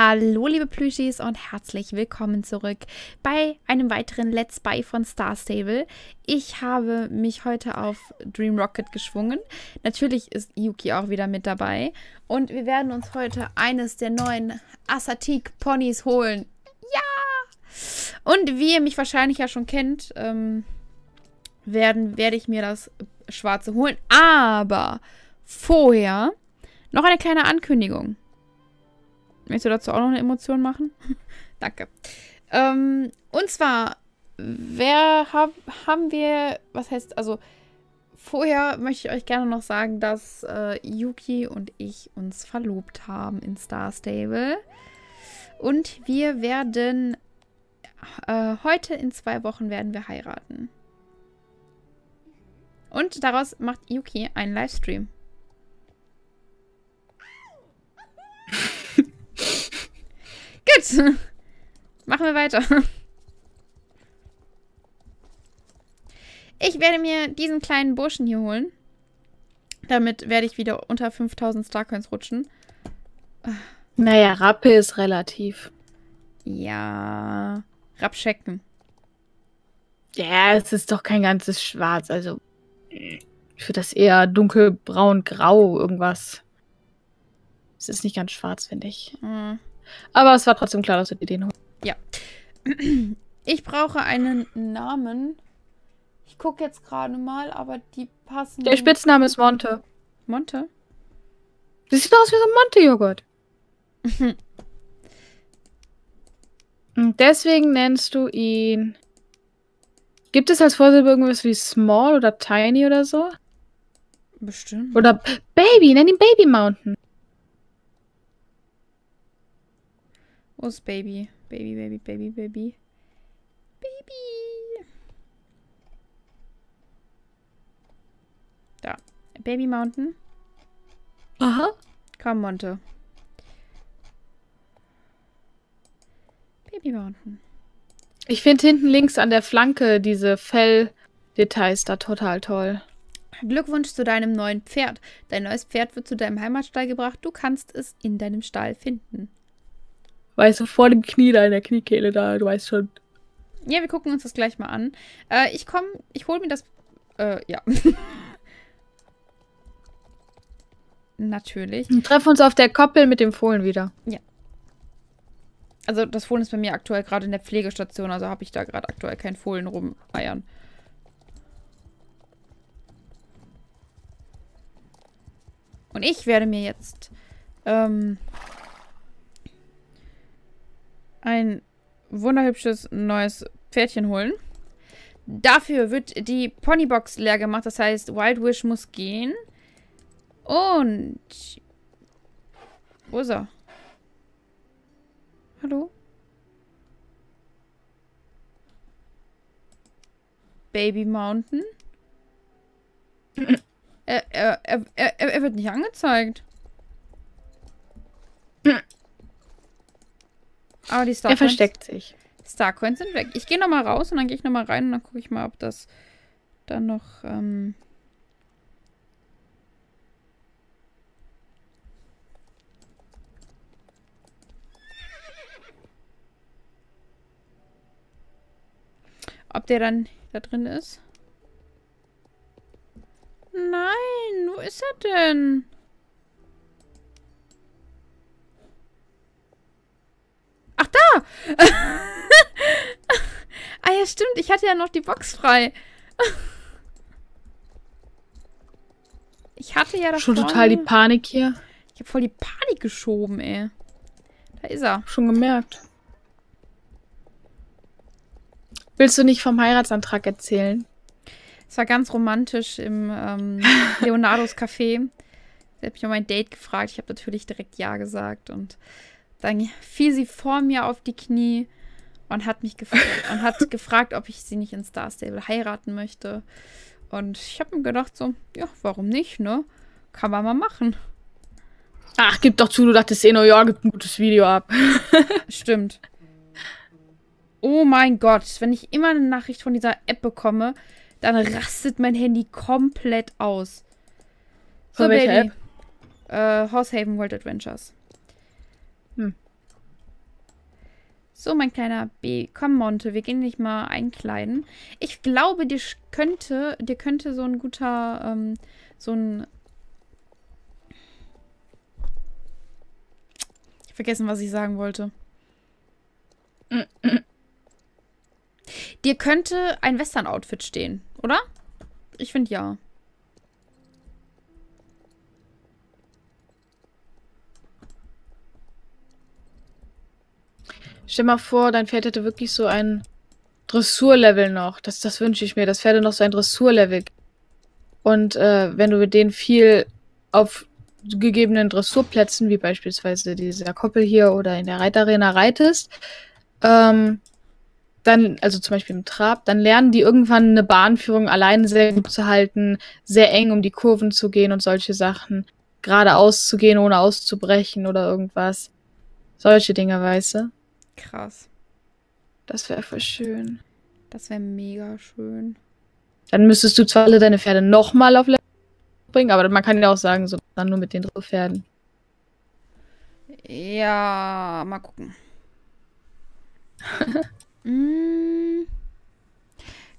Hallo liebe Plüschis und herzlich willkommen zurück bei einem weiteren Let's Buy von Star Stable. Ich habe mich heute auf Dream Rocket geschwungen. Natürlich ist Yuki auch wieder mit dabei. Und wir werden uns heute eines der neuen Asatik Ponys holen. Ja! Und wie ihr mich wahrscheinlich ja schon kennt, ähm, werden, werde ich mir das Schwarze holen. Aber vorher noch eine kleine Ankündigung. Möchtest du dazu auch noch eine Emotion machen? Danke. Ähm, und zwar, wer hab, haben wir, was heißt, also vorher möchte ich euch gerne noch sagen, dass äh, Yuki und ich uns verlobt haben in Star Stable. Und wir werden, äh, heute in zwei Wochen werden wir heiraten. Und daraus macht Yuki einen Livestream. Gut. Machen wir weiter. Ich werde mir diesen kleinen Burschen hier holen. Damit werde ich wieder unter 5000 Starcoins rutschen. Naja, Rappe ist relativ. Ja. Rapschecken. Ja, es ist doch kein ganzes Schwarz. Also, ich würde das eher dunkelbraun, grau, irgendwas. Es ist nicht ganz schwarz, finde ich. Mhm. Aber es war trotzdem klar, dass du dir den holst. Ja. Ich brauche einen Namen. Ich gucke jetzt gerade mal, aber die passen. Der Spitzname ist Monte. Monte? Das sieht aus wie so ein Monte-Joghurt. Und deswegen nennst du ihn. Gibt es als Vorsilbe irgendwas wie Small oder Tiny oder so? Bestimmt. Oder Baby, nenn ihn Baby Mountain. Wo ist Baby? Baby, Baby, Baby, Baby. Baby. Da. Baby Mountain. Aha. Komm, Monte. Baby Mountain. Ich finde hinten links an der Flanke diese Felldetails da total toll. Glückwunsch zu deinem neuen Pferd. Dein neues Pferd wird zu deinem Heimatstall gebracht. Du kannst es in deinem Stall finden. Weißt du, vor dem Knie da in der Kniekehle da, du weißt schon. Ja, wir gucken uns das gleich mal an. Äh, ich komme, ich hole mir das. Äh, ja. Natürlich. Und treffen uns auf der Koppel mit dem Fohlen wieder. Ja. Also das Fohlen ist bei mir aktuell gerade in der Pflegestation, also habe ich da gerade aktuell kein Fohlen rumeiern. Und ich werde mir jetzt ähm, ein wunderhübsches neues Pferdchen holen. Dafür wird die Ponybox leer gemacht. Das heißt, Wild Wish muss gehen. Und... Wo ist er? Hallo? Baby Mountain? er, er, er, er, er wird nicht angezeigt. Aber die Starcoins... Er versteckt sich. Starcoins sind weg. Ich gehe nochmal raus und dann gehe ich nochmal rein und dann gucke ich mal, ob das dann noch... Ähm ob der dann da drin ist. Nein, wo ist er denn? ah ja, stimmt. Ich hatte ja noch die Box frei. ich hatte ja das Schon total die Panik hier. Ich habe voll die Panik geschoben, ey. Da ist er. Schon gemerkt. Willst du nicht vom Heiratsantrag erzählen? Es war ganz romantisch im ähm, Leonardos Café. Sie hat mich um ein Date gefragt. Ich habe natürlich direkt Ja gesagt. Und dann fiel sie vor mir auf die Knie und hat mich gefragt und hat gefragt, ob ich sie nicht in Star Stable heiraten möchte. Und ich habe mir gedacht so, ja, warum nicht, ne? Kann man mal machen. Ach, gib doch zu, du dachtest eh nur, ja, gibt ein gutes Video ab. Stimmt. Oh mein Gott, wenn ich immer eine Nachricht von dieser App bekomme, dann rastet mein Handy komplett aus. So, so Baby. App? Äh, Horsehaven World Adventures. Hm. So, mein kleiner B. Komm, Monte, wir gehen dich mal einkleiden. Ich glaube, dir könnte, dir könnte so ein guter, ähm, so ein... Ich vergessen, was ich sagen wollte. dir könnte ein Western-Outfit stehen, oder? Ich finde ja. Stell mal vor, dein Pferd hätte wirklich so ein Dressurlevel noch. Das, das wünsche ich mir, dass Pferde noch so ein Dressurlevel. Und äh, wenn du mit denen viel auf gegebenen Dressurplätzen, wie beispielsweise dieser Koppel hier oder in der Reitarena reitest, ähm, dann, also zum Beispiel im Trab, dann lernen die irgendwann eine Bahnführung alleine sehr gut zu halten, sehr eng um die Kurven zu gehen und solche Sachen. Geradeaus zu gehen, ohne auszubrechen oder irgendwas. Solche Dinge, weißt du? Krass. Das wäre voll schön. Das wäre mega schön. Dann müsstest du zwar alle deine Pferde nochmal auf Level bringen, aber man kann ja auch sagen, so dann nur mit den drei Pferden. Ja, mal gucken. mm.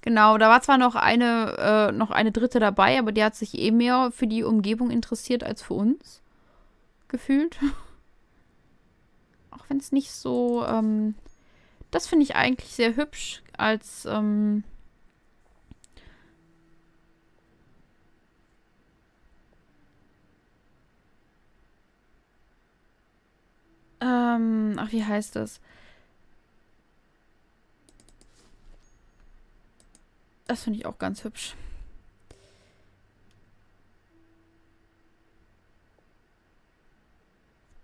Genau, da war zwar noch eine, äh, noch eine dritte dabei, aber die hat sich eh mehr für die Umgebung interessiert als für uns. Gefühlt. Auch wenn es nicht so, ähm, das finde ich eigentlich sehr hübsch als, ähm, ähm, ach, wie heißt das? Das finde ich auch ganz hübsch.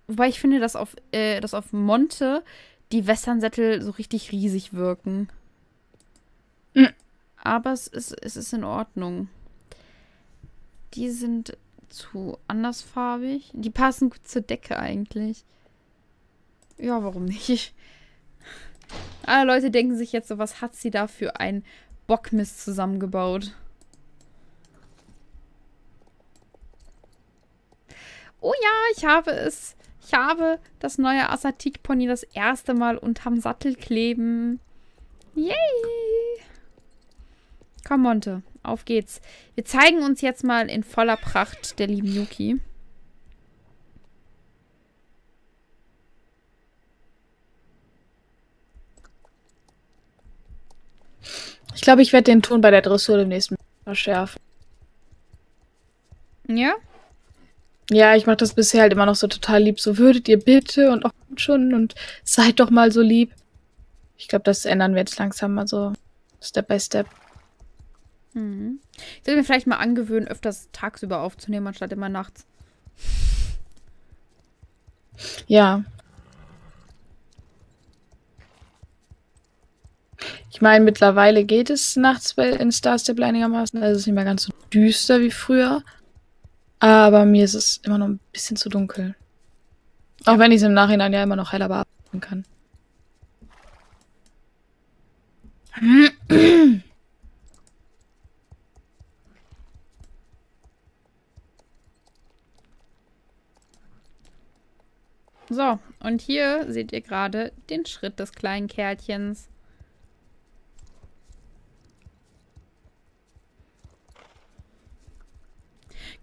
Wobei ich finde, dass auf, äh, dass auf Monte die Westernsättel so richtig riesig wirken. Mhm. Aber es ist, es ist in Ordnung. Die sind zu andersfarbig. Die passen gut zur Decke eigentlich. Ja, warum nicht? Alle Leute denken sich jetzt so, was hat sie da für ein Bockmist zusammengebaut? Oh ja, ich habe es. Ich habe das neue Assatik-Pony das erste Mal unterm Sattel kleben. Yay! Komm, Monte, auf geht's. Wir zeigen uns jetzt mal in voller Pracht der lieben Yuki. Ich glaube, ich werde den Ton bei der Dressur demnächst verschärfen. Ja? Ja, ich mache das bisher halt immer noch so total lieb. So würdet ihr bitte und auch schon und seid doch mal so lieb. Ich glaube, das ändern wir jetzt langsam mal so Step by Step. Mhm. Ich sollte mir vielleicht mal angewöhnen, öfters tagsüber aufzunehmen, anstatt immer nachts. Ja. Ich meine, mittlerweile geht es nachts bei, in Star Stable einigermaßen. Also es ist nicht mehr ganz so düster wie früher. Aber mir ist es immer noch ein bisschen zu dunkel. Auch wenn ich es im Nachhinein ja immer noch heller bearbeiten kann. So, und hier seht ihr gerade den Schritt des kleinen Kerlchens.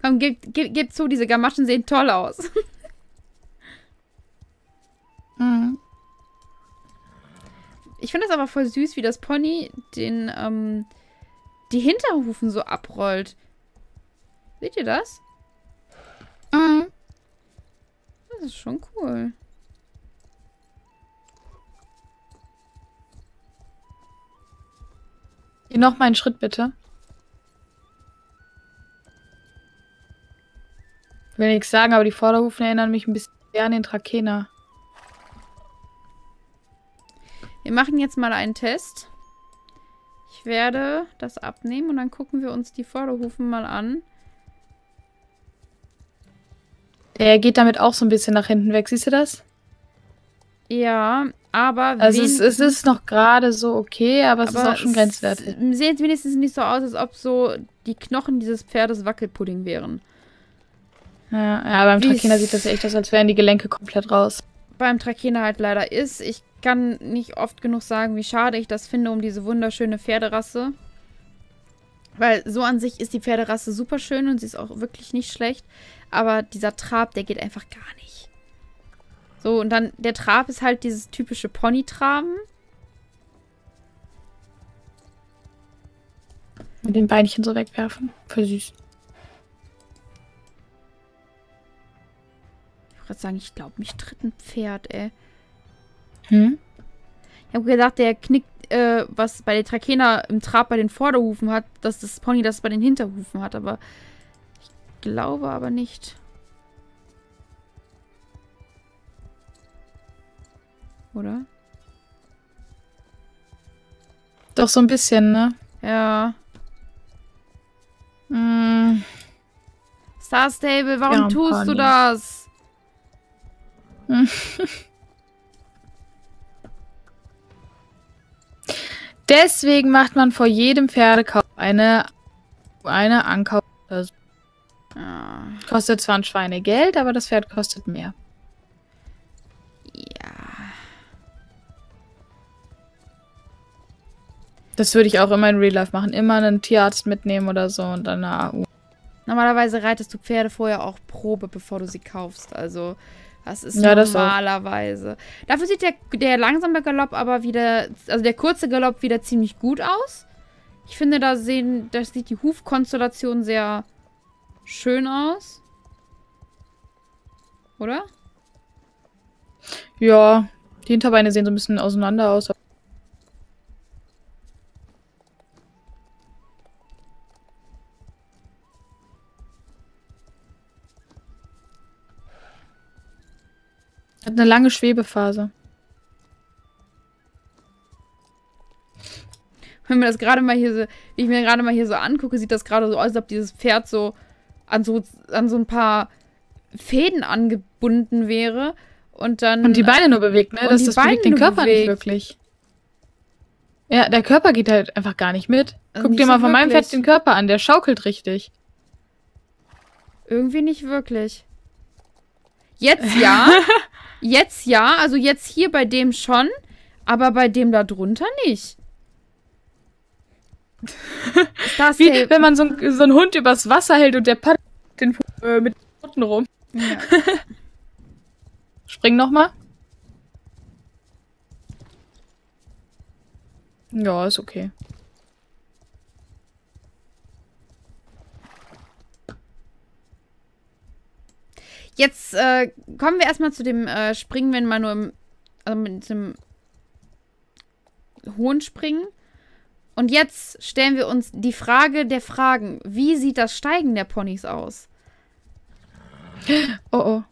Komm, gib, gib, gib zu, diese Gamaschen sehen toll aus. mhm. Ich finde das aber voll süß, wie das Pony den, ähm, die Hinterhufen so abrollt. Seht ihr das? Mhm. Das ist schon cool. Hier noch mal einen Schritt, bitte. Will nichts sagen, aber die Vorderhufen erinnern mich ein bisschen an den Trakehner. Wir machen jetzt mal einen Test. Ich werde das abnehmen und dann gucken wir uns die Vorderhufen mal an. Der geht damit auch so ein bisschen nach hinten weg, siehst du das? Ja, aber... Also es, es, ist noch gerade so okay, aber es aber ist auch schon grenzwertig. Sieht wenigstens nicht so aus, als ob so die Knochen dieses Pferdes Wackelpudding wären. Ja, ja beim Trakehner sieht das echt aus, als wären die Gelenke komplett raus. beim Trakehner halt leider ist. Ich kann nicht oft genug sagen, wie schade ich das finde um diese wunderschöne Pferderasse. Weil so an sich ist die Pferderasse super schön und sie ist auch wirklich nicht schlecht. Aber dieser Trab, der geht einfach gar nicht. So, und dann der Trab ist halt dieses typische Ponytraben. Mit den Beinchen so wegwerfen. Voll süß. Wollte gerade sagen, ich glaube, mich tritt ein Pferd, ey. Hm? Ich habe gedacht, der knickt, äh, was bei der Trakehner im Trab bei den Vorderhufen hat, dass das Pony das bei den Hinterhufen hat, aber ich glaube aber nicht. Oder? Doch so ein bisschen, ne? Ja. Mm. Star Stable, warum ja, tust du das? Deswegen macht man vor jedem Pferdekauf eine, eine Ankauf. Ja. Kostet zwar ein Schweinegeld, aber das Pferd kostet mehr. Ja. Das würde ich auch immer in Real Life machen. Immer einen Tierarzt mitnehmen oder so und dann eine AU. Normalerweise reitest du Pferde vorher auch Probe, bevor du sie kaufst. Also, das ist ja, normalerweise. Das Dafür sieht der, der langsame Galopp aber wieder, also der kurze Galopp wieder ziemlich gut aus. Ich finde, da sehen, da sieht die Hufkonstellation sehr schön aus. Oder? Ja, die Hinterbeine sehen so ein bisschen auseinander aus. Hat eine lange Schwebephase. Wenn mir das gerade mal hier so, wie ich mir gerade mal hier so angucke, sieht das gerade so aus, als ob dieses Pferd so an so, an so ein paar Fäden angebunden wäre. Und dann. Und die Beine nur bewegt, ne? Das, das bewegt den Körper bewegt. nicht wirklich. Ja, der Körper geht halt einfach gar nicht mit. Also Guck dir mal so von wirklich. meinem Pferd den Körper an, der schaukelt richtig. Irgendwie nicht wirklich. Jetzt ja. Jetzt ja, also jetzt hier bei dem schon, aber bei dem da drunter nicht. das Wie wenn man so, so einen Hund übers Wasser hält und der paddelt den, äh, mit Pfoten rum. Ja. Spring nochmal. Ja, ist okay. Jetzt äh, kommen wir erstmal zu dem äh, Springen, wenn man nur im, also mit dem hohen Springen. Und jetzt stellen wir uns die Frage der Fragen. Wie sieht das Steigen der Ponys aus? Oh oh.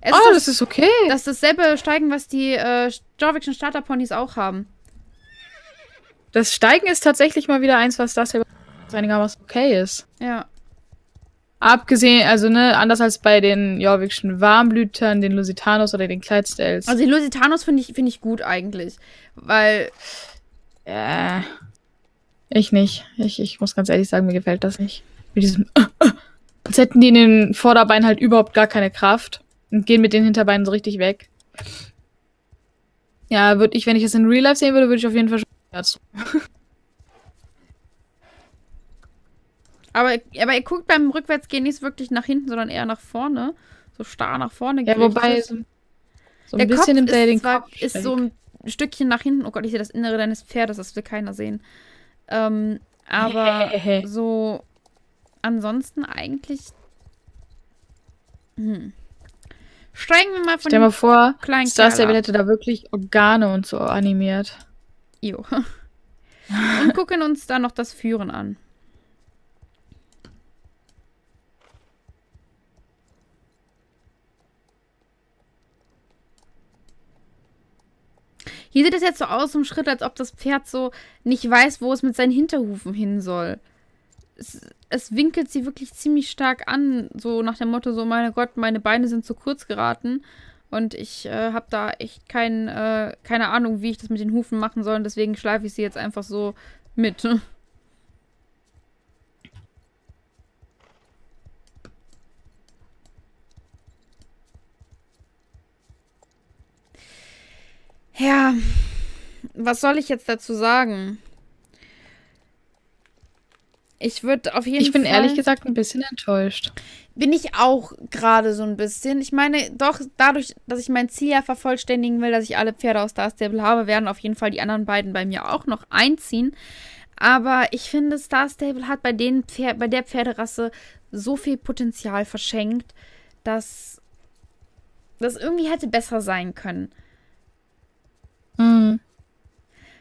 Es oh, das, das, ist okay. Das ist dasselbe Steigen, was die äh, Jorvikschen Starter-Ponys auch haben. Das Steigen ist tatsächlich mal wieder eins, was das einigermaßen okay ist. Ja. Abgesehen, also ne, anders als bei den Jorvikschen Warmblütern, den Lusitanos oder den Clydesdales. Also die Lusitanos finde ich, find ich gut eigentlich. Weil. Ja. Ich nicht. Ich, ich muss ganz ehrlich sagen, mir gefällt das nicht. Mit diesem. Als hätten die in den Vorderbeinen halt überhaupt gar keine Kraft. Und gehen mit den Hinterbeinen so richtig weg. Ja, würde ich, wenn ich es in Real Life sehen würde, würde ich auf jeden Fall schon. Aber, aber ihr guckt beim Rückwärtsgehen nicht wirklich nach hinten, sondern eher nach vorne. So starr nach vorne. Ja, wobei so, so ein bisschen nimmt er den Kopf. Ist so ein Stückchen nach hinten. Oh Gott, ich sehe das Innere deines Pferdes, das will keiner sehen. Ähm, aber so ansonsten eigentlich. Hm. Steigen wir mal von Stell dir mal vor, Star Stable hätte da wirklich Organe und so animiert. Jo. und gucken uns da noch das Führen an. Hier sieht es jetzt so aus im Schritt, als ob das Pferd so nicht weiß, wo es mit seinen Hinterhufen hin soll. Es, es winkelt sie wirklich ziemlich stark an, so nach dem Motto, so, meine Gott, meine Beine sind zu kurz geraten. Und ich äh, habe da echt kein, äh, keine Ahnung, wie ich das mit den Hufen machen soll. Und deswegen schleife ich sie jetzt einfach so mit. Ja, was soll ich jetzt dazu sagen? Ich würde auf jeden Fall. Ich bin Fall ehrlich gesagt ein bisschen enttäuscht. Bin ich auch gerade so ein bisschen. Ich meine, doch dadurch, dass ich mein Ziel ja vervollständigen will, dass ich alle Pferde aus Star Stable habe, werden auf jeden Fall die anderen beiden bei mir auch noch einziehen. Aber ich finde, Star Stable hat bei, den Pferd, bei der Pferderasse so viel Potenzial verschenkt, dass das irgendwie hätte besser sein können. Mhm.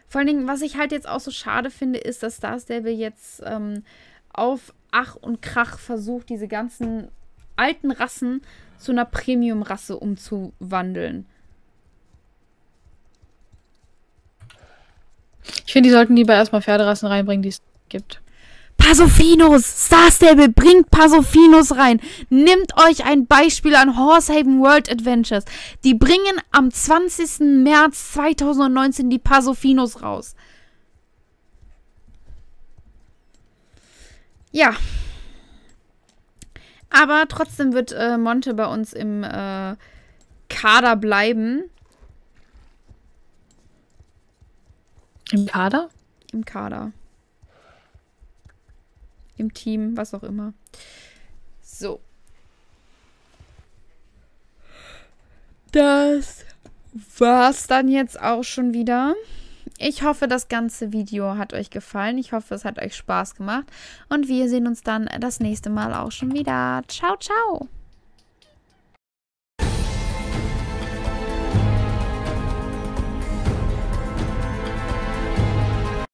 Vor allen Dingen, was ich halt jetzt auch so schade finde, ist, dass Star Stable jetzt ähm, auf Ach und Krach versucht, diese ganzen alten Rassen zu einer Premium-Rasse umzuwandeln. Ich finde, die sollten lieber erstmal Pferderassen reinbringen, die es gibt. Pasofinos! Star Stable, bringt Pasofinos rein. Nimmt euch ein Beispiel an Horsehaven World Adventures. Die bringen am 20. März 2019 die Pasofinos raus. Ja. Aber trotzdem wird äh, Monte bei uns im äh, Kader bleiben. Im Kader? Im Kader im Team, was auch immer. So. Das war's dann jetzt auch schon wieder. Ich hoffe, das ganze Video hat euch gefallen. Ich hoffe, es hat euch Spaß gemacht. Und wir sehen uns dann das nächste Mal auch schon wieder. Ciao, ciao.